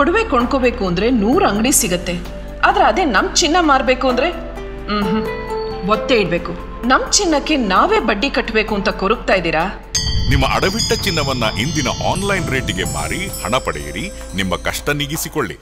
ಒಡವೆ ಕೊಂಡ್ಕೋಬೇಕು ಅಂದ್ರೆ ನೂರು ಅಂಗಡಿ ಸಿಗತ್ತೆ. ಆದ್ರೆ ಅದೇ ನಮ್ ಚಿನ್ನ ಮಾರ್ಬೇಕು ಅಂದ್ರೆ ಹ್ಮ್ ಒತ್ತೆ ಇಡ್ಬೇಕು. ನಮ್ ಚಿನ್ನಕ್ಕೆ ನಾವೇ ಬಡ್ಡಿ ಕಟ್ಟಬೇಕು ಅಂತ ಕೊರಗ್ತಾ ಇದ್ದೀರಾ? ನಿಮ್ಮ ಅಡವಿಟ್ಟ ಚಿನ್ನವನ್ನ ಇಂದಿನ ಆನ್ಲೈನ್ ರೇಟಿಗೆ ಮಾರಿ ಹಣ ಪಡೆಯಿರಿ ನಿಮ್ಮ ಕಷ್ಟ ನೀಗಿಸಿಕೊಳ್ಳಿ.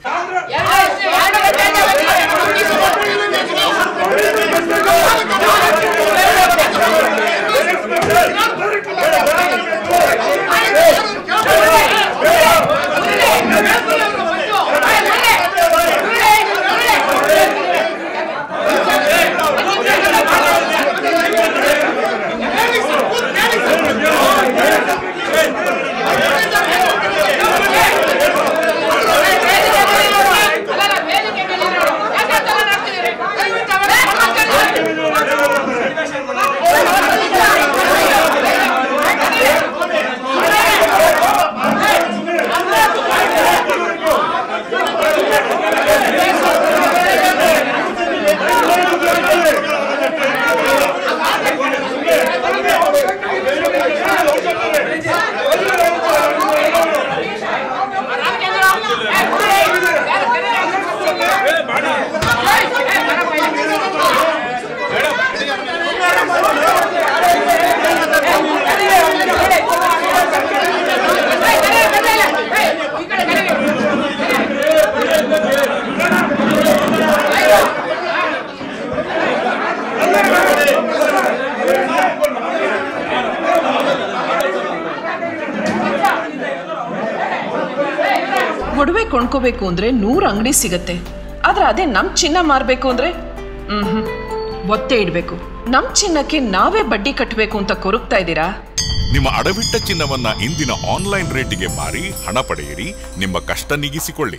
ಒಡವೆ ಕೊಂಡ್ಕೋಬೇಕು ಅಂದ್ರೆ ನೂರು ಅಂಗಡಿ ಸಿಗತ್ತೆ. ಆದ್ರೆ ಅದೇ ನಮ್ ಚಿನ್ನ ಮಾರ್ಬೇಕು ಅಂದ್ರೆ? ಹ್ಮ್ ಒತ್ತೆ ಇಡ್ಬೇಕು. ನಮ್ ಚಿನ್ನಕ್ಕೆ ನಾವೇ ಬಡ್ಡಿ ಕಟ್ಟಬೇಕು ಅಂತ ಕೊರಗ್ತಾ ಇದ್ದೀರಾ? ನಿಮ್ಮ ಅಡವಿಟ್ಟ ಚಿನ್ನವನ್ನ ಇಂದಿನ ಆನ್ಲೈನ್ ರೇಟಿಗೆ ಮಾರಿ, ಹಣ ಪಡೆಯಿರಿ, ನಿಮ್ಮ ಕಷ್ಟ ನೀಗಿಸಿಕೊಳ್ಳಿ.